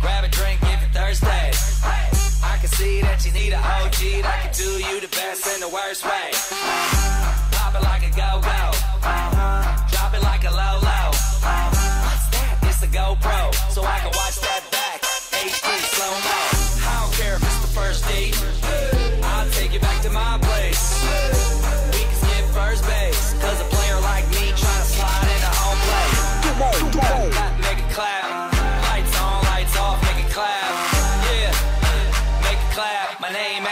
Grab a drink if you're thirsty. I can see that you need an OG that can do you the best and the worst way. Pop it like a go go. Drop it like a low low. What's that? It's a GoPro, so I can watch.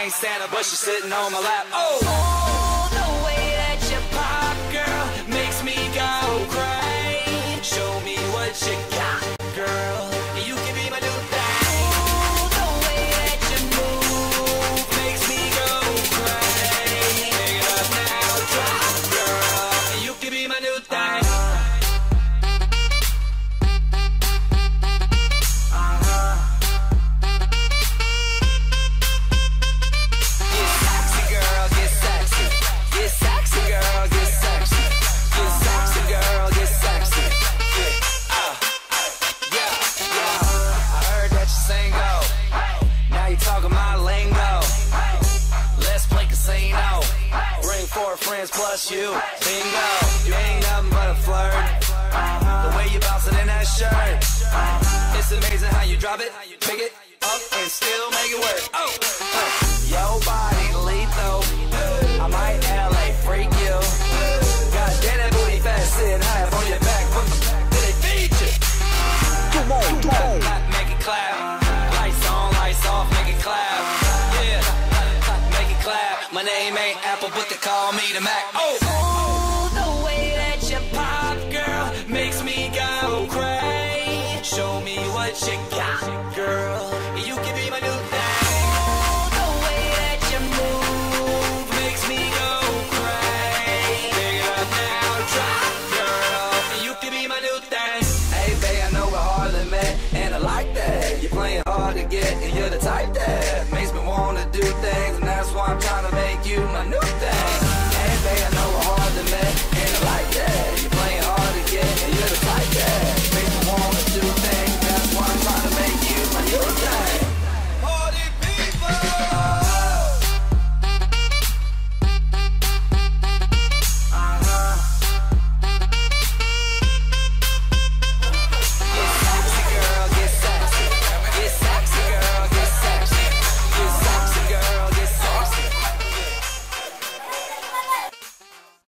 Ain't Santa, but she's sitting on my lap. Oh, Oh, the way that you pop, girl, makes me go crazy. show me what you four friends plus you. Bingo. You ain't nothing but a flirt. The way you bouncing in that shirt. It's amazing how you drop it, pick it up, and still make it work. Oh, uh, your body lethal. I might name ain't Apple, but they call me the Mac. Oh, oh the way that you pop, girl, makes me go crazy. Show me what you got, girl. You can be my new thing. Hey, babe, I know we're hardly met, and I like that. You're playing hard to get, and you're the